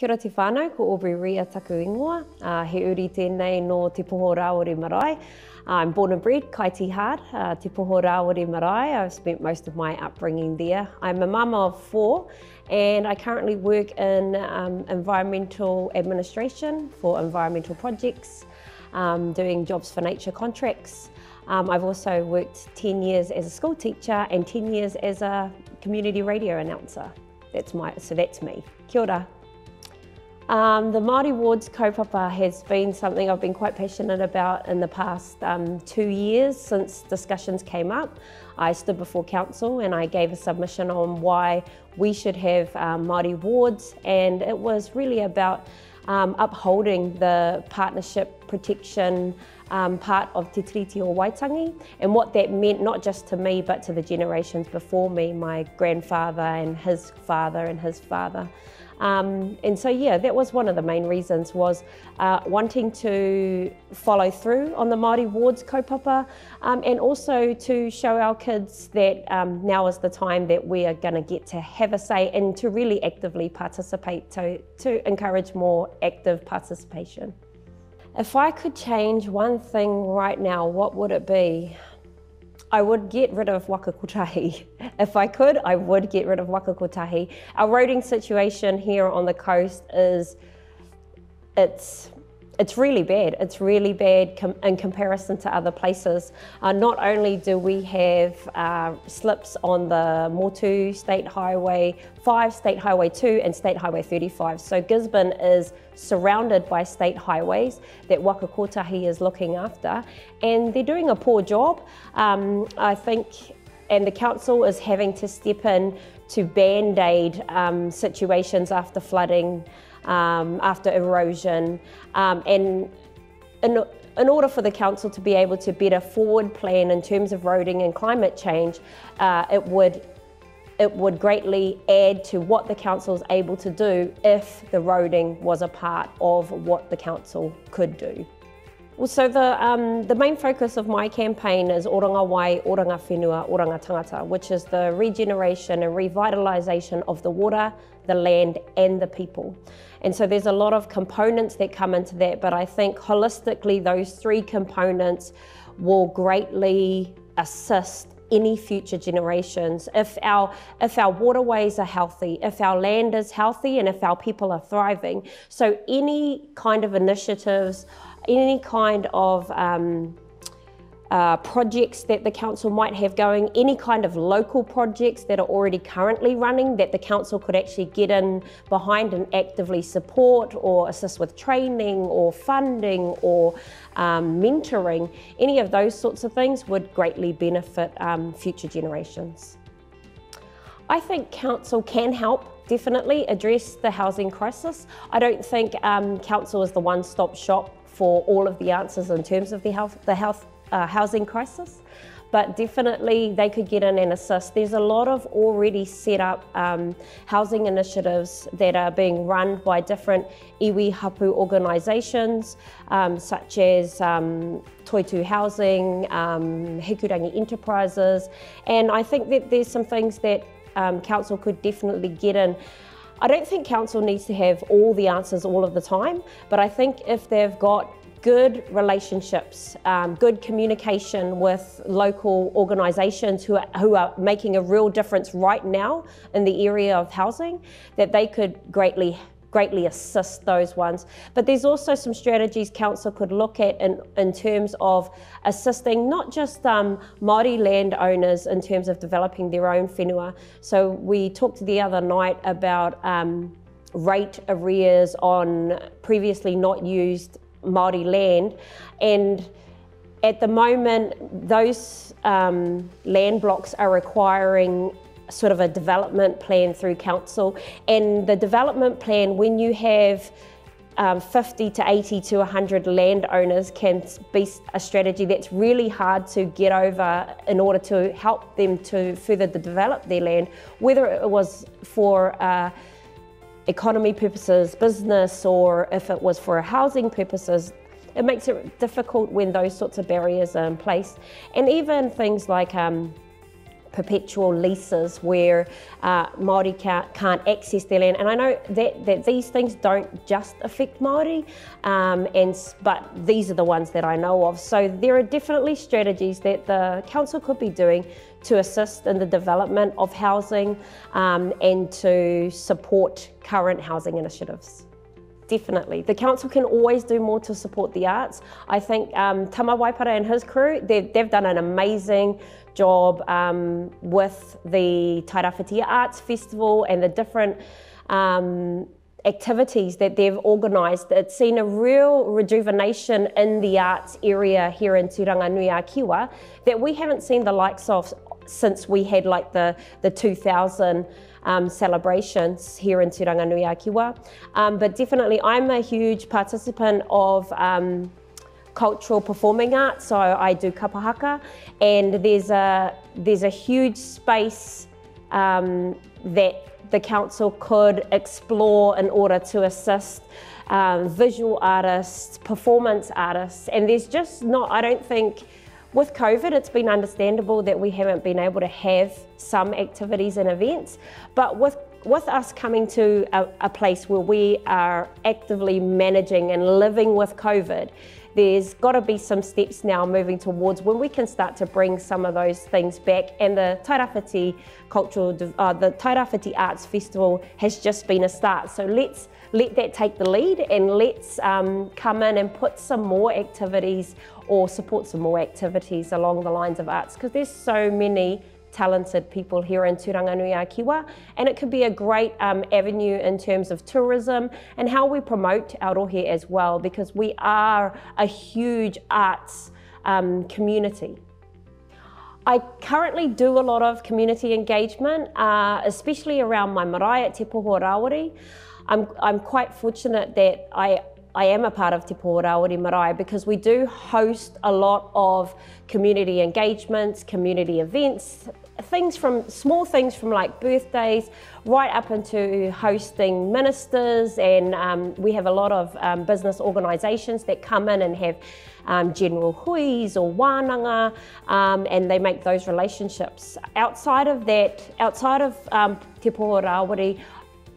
Kia ora te whānau, ko Aubrey Ria taku ingoa. Uh, he uri tēnei no te poho Rāore Marae. I'm born and bred Kaiti Hard, uh, Te Poho Rāore Marae. I've spent most of my upbringing there. I'm a mama of four and I currently work in um, environmental administration for environmental projects, um, doing jobs for nature contracts. Um, I've also worked 10 years as a school teacher and 10 years as a community radio announcer. That's my, so that's me. Kia ora. Um, the Māori Wards kaupapa has been something I've been quite passionate about in the past um, two years since discussions came up. I stood before council and I gave a submission on why we should have um, Māori Wards and it was really about um, upholding the partnership protection um, part of Te Tiriti o Waitangi and what that meant not just to me but to the generations before me, my grandfather and his father and his father. Um, and so, yeah, that was one of the main reasons was uh, wanting to follow through on the Māori Wards kaupapa um, and also to show our kids that um, now is the time that we are going to get to have a say and to really actively participate to, to encourage more active participation. If I could change one thing right now, what would it be? I would get rid of waka kotahi. If I could, I would get rid of waka kotahi. Our roading situation here on the coast is, it's it's really bad. It's really bad com in comparison to other places. Uh, not only do we have uh, slips on the Motu State Highway 5, State Highway 2 and State Highway 35. So Gisborne is surrounded by state highways that Waka Kotahi is looking after and they're doing a poor job. Um, I think and the council is having to step in to band-aid um, situations after flooding um, after erosion. Um, and in, in order for the council to be able to better forward plan in terms of roading and climate change, uh, it would it would greatly add to what the council is able to do if the roading was a part of what the council could do. Well, so the, um, the main focus of my campaign is Oranga Wai, Oranga Whenua, Oranga Tangata, which is the regeneration and revitalisation of the water, the land and the people. And so there's a lot of components that come into that, but I think holistically those three components will greatly assist any future generations. If our, if our waterways are healthy, if our land is healthy, and if our people are thriving. So any kind of initiatives, any kind of um, uh, projects that the council might have going, any kind of local projects that are already currently running that the council could actually get in behind and actively support or assist with training or funding or um, mentoring, any of those sorts of things would greatly benefit um, future generations. I think council can help definitely address the housing crisis. I don't think um, council is the one-stop shop for all of the answers in terms of the health, the health uh, housing crisis, but definitely they could get in and assist. There's a lot of already set up um, housing initiatives that are being run by different iwi hapu organisations, um, such as um, Toitu Housing, um, Hikurangi Enterprises, and I think that there's some things that um, council could definitely get in. I don't think council needs to have all the answers all of the time, but I think if they've got good relationships, um, good communication with local organisations who are, who are making a real difference right now in the area of housing, that they could greatly greatly assist those ones. But there's also some strategies council could look at in, in terms of assisting not just um, Māori landowners in terms of developing their own whenua. So we talked the other night about um, rate arrears on previously not used Māori land. And at the moment those um, land blocks are requiring sort of a development plan through council. And the development plan when you have um, 50 to 80 to 100 landowners can be a strategy that's really hard to get over in order to help them to further develop their land, whether it was for uh, economy purposes, business, or if it was for housing purposes, it makes it difficult when those sorts of barriers are in place. And even things like um, perpetual leases where uh, Māori can't, can't, access their land. And I know that, that these things don't just affect Māori, um, and, but these are the ones that I know of. So there are definitely strategies that the council could be doing to assist in the development of housing um, and to support current housing initiatives. Definitely. The council can always do more to support the arts. I think um, Tama Waipara and his crew, they've, they've done an amazing job um, with the Tairawhiti Arts Festival and the different um, activities that they've organised. It's seen a real rejuvenation in the arts area here in Turanganui-a-Kiwa that we haven't seen the likes of since we had like the, the 2000 um, celebrations here in Turanganui-a-Kiwa. Um, but definitely I'm a huge participant of um, cultural performing arts, so I do kapahaka, and there's a there's a huge space um, that the council could explore in order to assist um, visual artists, performance artists, and there's just not. I don't think. With COVID, it's been understandable that we haven't been able to have some activities and events, but with with us coming to a, a place where we are actively managing and living with COVID, there's got to be some steps now moving towards when we can start to bring some of those things back. And the Tairawhiti Cultural, uh, the Tairawhiti Arts Festival has just been a start. So let's let that take the lead and let's um, come in and put some more activities or support some more activities along the lines of arts because there's so many talented people here in Turanganui-a-Kiwa and it could be a great um, avenue in terms of tourism and how we promote Arohe as well because we are a huge arts um, community. I currently do a lot of community engagement, uh, especially around my marae at Te Poho Rawiri. I'm, I'm quite fortunate that I I am a part of Te Poho Rawiri Marae because we do host a lot of community engagements, community events, things from small things from like birthdays right up into hosting ministers and um, we have a lot of um, business organisations that come in and have um, general huis or wānanga um, and they make those relationships. Outside of that, outside of um, Te Poho Rawiri,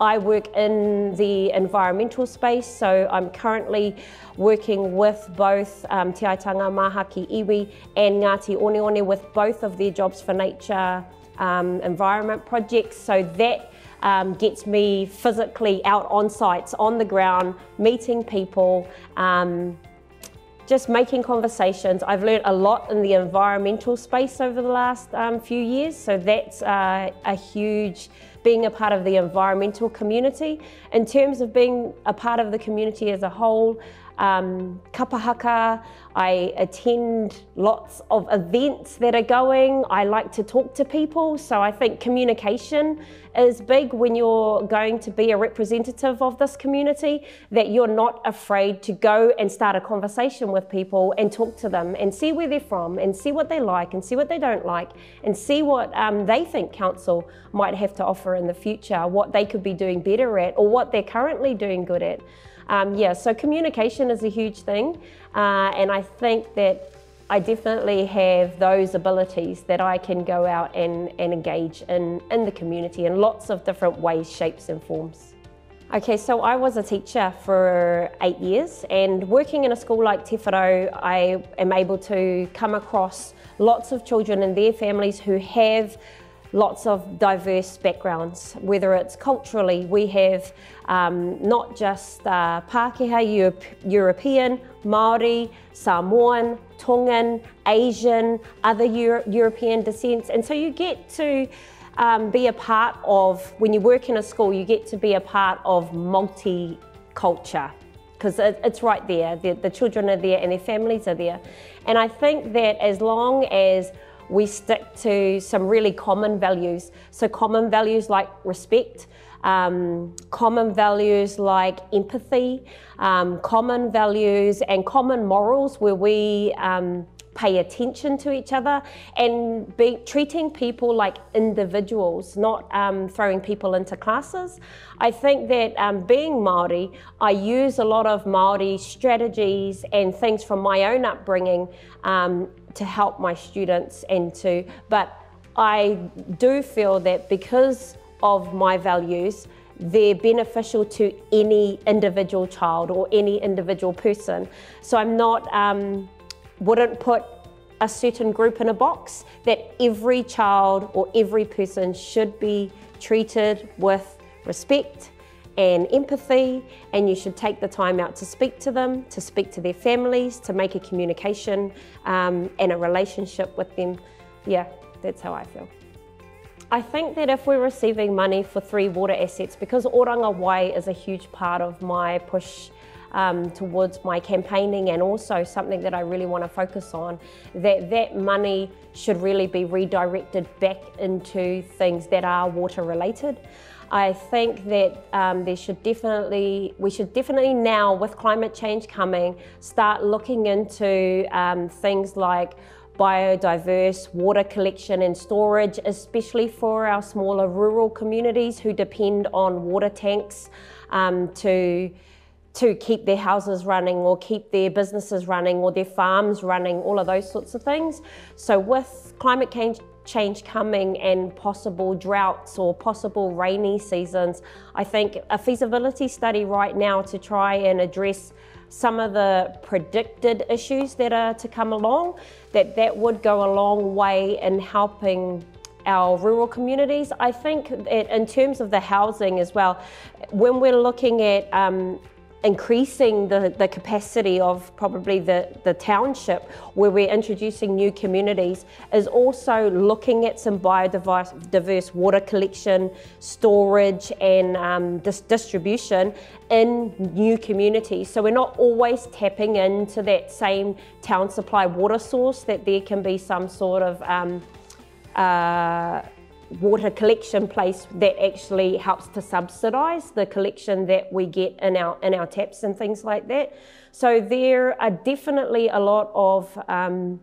I work in the environmental space, so I'm currently working with both um, Te Aitanga Mahaki Iwi and Ngāti Oneone with both of their Jobs for Nature um, environment projects. So that um, gets me physically out on sites, on the ground, meeting people, um, just making conversations. I've learned a lot in the environmental space over the last um, few years, so that's uh, a huge being a part of the environmental community. In terms of being a part of the community as a whole, um, kapahaka, I attend lots of events that are going. I like to talk to people, so I think communication is big when you're going to be a representative of this community, that you're not afraid to go and start a conversation with people and talk to them and see where they're from and see what they like and see what they don't like and see what um, they think council might have to offer in the future, what they could be doing better at or what they're currently doing good at. Um, yeah, so communication is a huge thing, uh, and I think that I definitely have those abilities that I can go out and, and engage in, in the community in lots of different ways, shapes and forms. Okay, so I was a teacher for eight years and working in a school like Te I am able to come across lots of children and their families who have lots of diverse backgrounds, whether it's culturally, we have um, not just uh, Pākehā, Europe, European, Māori, Samoan, Tongan, Asian, other Euro European descents. And so you get to um, be a part of, when you work in a school, you get to be a part of multiculture because it's right there. The, the children are there and their families are there. And I think that as long as we stick to some really common values. So, common values like respect, um, common values like empathy, um, common values and common morals where we um, pay attention to each other and be, treating people like individuals, not um, throwing people into classes. I think that um, being Māori, I use a lot of Māori strategies and things from my own upbringing um, to help my students and to, but I do feel that because of my values, they're beneficial to any individual child or any individual person. So I'm not, um, wouldn't put a certain group in a box, that every child or every person should be treated with respect and empathy, and you should take the time out to speak to them, to speak to their families, to make a communication um, and a relationship with them. Yeah, that's how I feel. I think that if we're receiving money for three water assets, because Oranga Wai is a huge part of my push um, towards my campaigning and also something that I really want to focus on, that that money should really be redirected back into things that are water related. I think that um, there should definitely, we should definitely now, with climate change coming, start looking into um, things like biodiverse water collection and storage, especially for our smaller rural communities who depend on water tanks um, to to keep their houses running or keep their businesses running or their farms running, all of those sorts of things. So with climate change change coming and possible droughts or possible rainy seasons, I think a feasibility study right now to try and address some of the predicted issues that are to come along, that that would go a long way in helping our rural communities. I think that in terms of the housing as well, when we're looking at um, increasing the, the capacity of probably the, the township where we're introducing new communities is also looking at some biodiverse diverse water collection, storage and um, dis distribution in new communities. So we're not always tapping into that same town supply water source that there can be some sort of um, uh, water collection place that actually helps to subsidise the collection that we get in our in our taps and things like that. So there are definitely a lot of um,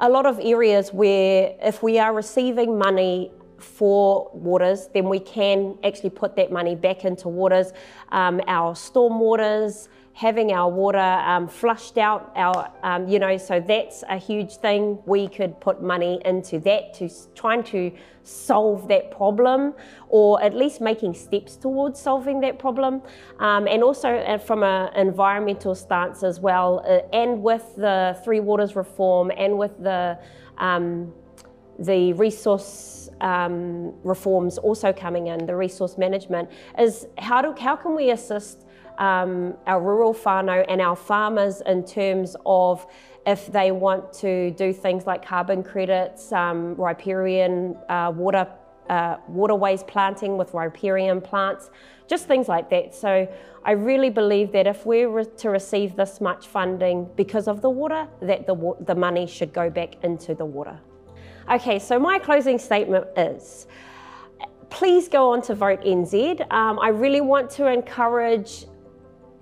a lot of areas where if we are receiving money for waters, then we can actually put that money back into waters, um, our storm waters, having our water um, flushed out, our, um, you know, so that's a huge thing. We could put money into that to trying to solve that problem or at least making steps towards solving that problem. Um, and also uh, from an environmental stance as well, uh, and with the Three Waters reform and with the um, the resource um, reforms also coming in, the resource management, is how, do, how can we assist um, our rural whānau and our farmers in terms of if they want to do things like carbon credits, um, riparian uh, water uh, waterways planting with riparian plants, just things like that. So I really believe that if we're re to receive this much funding because of the water, that the, the money should go back into the water. Okay, so my closing statement is, please go on to Vote NZ. Um, I really want to encourage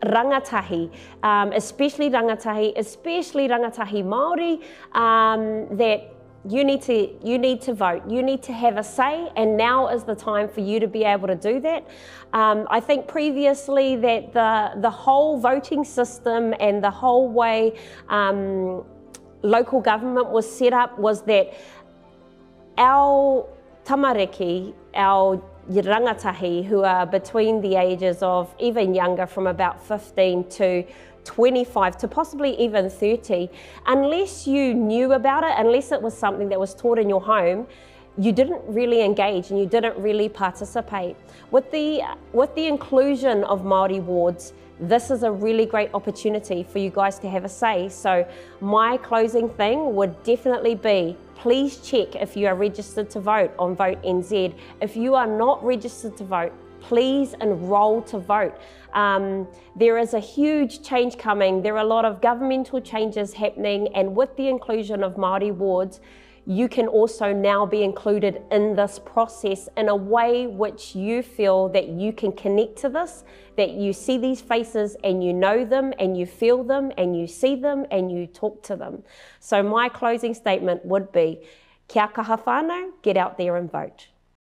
rangatahi, um, especially rangatahi, especially rangatahi Māori, um, that you need to you need to vote you need to have a say and now is the time for you to be able to do that um, i think previously that the the whole voting system and the whole way um, local government was set up was that our tamariki our rangatahi who are between the ages of even younger from about 15 to 25 to possibly even 30, unless you knew about it, unless it was something that was taught in your home, you didn't really engage and you didn't really participate. With the, with the inclusion of Māori wards, this is a really great opportunity for you guys to have a say. So my closing thing would definitely be please check if you are registered to vote on Vote NZ. If you are not registered to vote, please enrol to vote. Um, there is a huge change coming. There are a lot of governmental changes happening and with the inclusion of Māori wards, you can also now be included in this process in a way which you feel that you can connect to this, that you see these faces and you know them and you feel them and you see them and you talk to them. So my closing statement would be, kia kaha whānau, get out there and vote.